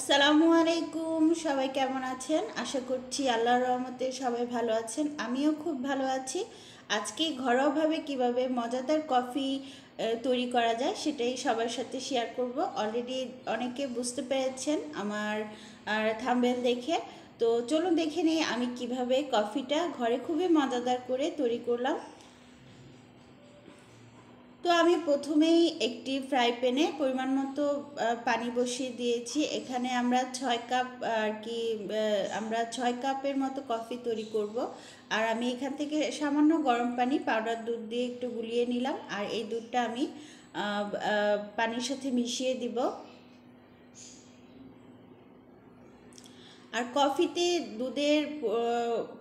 আসসালামু আলাইকুম, সবাই কেমন আছেন? আশা করছি আল্লাহর রহমতে সবাই ভালো আছেন, আমিও খুব ভালো আছি। আজকে ঘরোয়াভাবে কীভাবে মজাদার কফি তৈরি করা যায় সেটাই সবার সাথে শেয়ার করব। অলরেডি অনেকে বুঝতে পেরেছেন আমার থাম্বেল দেখে। তো চলুন দেখে নিই আমি কীভাবে কফিটা ঘরে খুবই মজাদার করে তৈরি করলাম। তো আমি প্রথমেই একটি ফ্রাই প্যানে পরিমাণ মতো পানি বসিয়ে দিয়েছি। এখানে আমরা ছয় কাপ আর কি আমরা ছয় কাপের মতো কফি তৈরি করব। আর আমি এখান থেকে সামান্য গরম পানি পাউডার দুধ দিয়ে একটু গুলিয়ে নিলাম। আর এই দুধটা আমি পানির সাথে মিশিয়ে দিব। আর কফিতে দুধের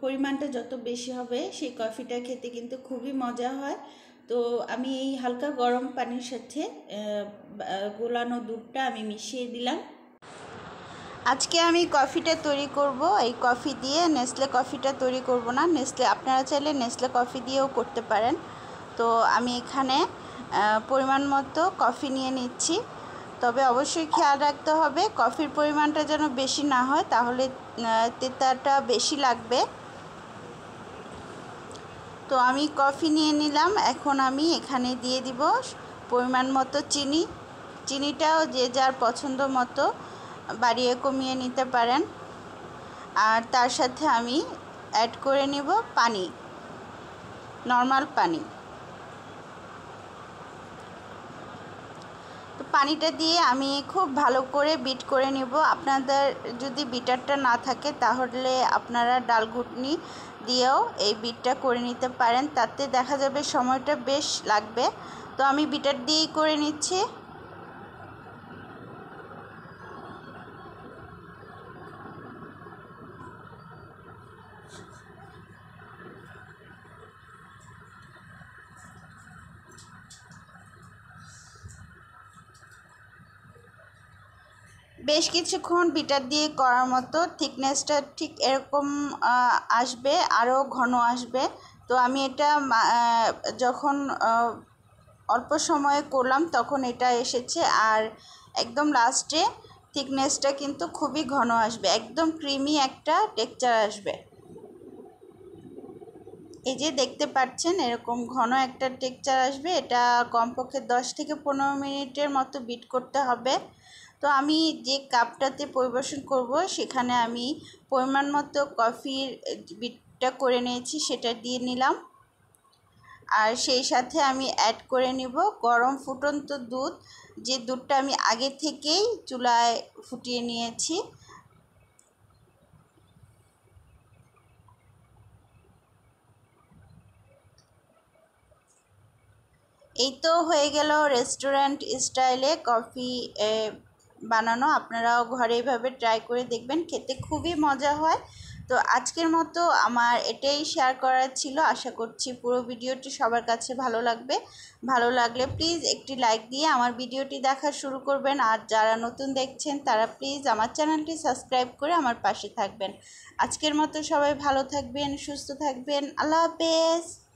পরিমাণটা যত বেশি হবে, সেই কফিটা খেতে কিন্তু খুবই মজা হয়। তো আমি এই হালকা গরম পানির সাথে গোলানো দুধটা আমি মিশিয়ে দিলাম। আজকে আমি কফিটা তৈরি করব। এই কফি দিয়ে নেসলে কফিটা তৈরি করব না। নেসলে, আপনারা চাইলে নেসলে কফি দিয়েও করতে পারেন। তো আমি এখানে পরিমাণ মতো কফি নিয়ে নিচ্ছি। তবে অবশ্যই খেয়াল রাখতে হবে, কফির পরিমাণটা যেন বেশি না হয়, তাহলে তেতাটা বেশি লাগবে। তো আমি কফি নিয়ে নিলাম। এখন আমি এখানে দিয়ে দিব পরিমাণ মতো চিনি। চিনিটাও যে যার পছন্দ মতো বাড়িয়ে কমিয়ে নিতে পারেন। আর তার সাথে আমি অ্যাড করে নিব পানি নর্মাল পানি। তো পানিটা দিয়ে আমি খুব ভালো করে বিট করে নিব। আপনাদের যদি বিটারটা না থাকে, তাহলে আপনারা ডাল ঘুটনি দিয়েও এই বিটটা করে নিতে পারেন, তাতে দেখা যাবে সময়টা বেশ লাগবে। তো আমি বিটার দিয়েই করে নিচ্ছি। বেশ কিছুক্ষণ বিটার দিয়ে করার মতো থিকনেসটা ঠিক এরকম আসবে আরও ঘন আসবে। তো আমি এটা যখন অল্প সময়ে করলাম তখন এটা এসেছে। আর একদম লাস্টে থিকনেসটা কিন্তু খুবই ঘন আসবে, একদম ক্রিমি একটা টেক্সচার আসবে। এই যে দেখতে পাচ্ছেন এরকম ঘন একটা টেক্সচার আসবে। এটা কমপক্ষে দশ থেকে পনেরো মিনিটের মতো বিট করতে হবে। তো আমি যে কাপটাতে পরিবেশন করব, সেখানে আমি পরিমাণ মতো কফির বিটটা করে নিয়েছি, সেটা দিয়ে নিলাম। আর সেই সাথে আমি অ্যাড করে নিব গরম ফুটন্ত দুধ, যে দুধটা আমি আগে থেকেই চুলায় ফুটিয়ে নিয়েছি। এই তো হয়ে গেল রেস্টুরেন্ট স্টাইলে কফি বানানো, আপনারাও ঘরে এইভাবে ট্রাই করে দেখবেন, খেতে খুবই মজা হয়। তো আজকের মতো আমার এটাই শেয়ার করার ছিল। আশা করছি পুরো ভিডিওটি সবার কাছে ভালো লাগবে। ভালো লাগলে প্লিজ একটি লাইক দিয়ে আমার ভিডিওটি দেখা শুরু করবেন। আর যারা নতুন দেখছেন, তারা প্লিজ আমার চ্যানেলটি সাবস্ক্রাইব করে আমার পাশে থাকবেন। আজকের মতো সবাই ভালো থাকবেন, সুস্থ থাকবেন। আল্লাহ হাফেজ!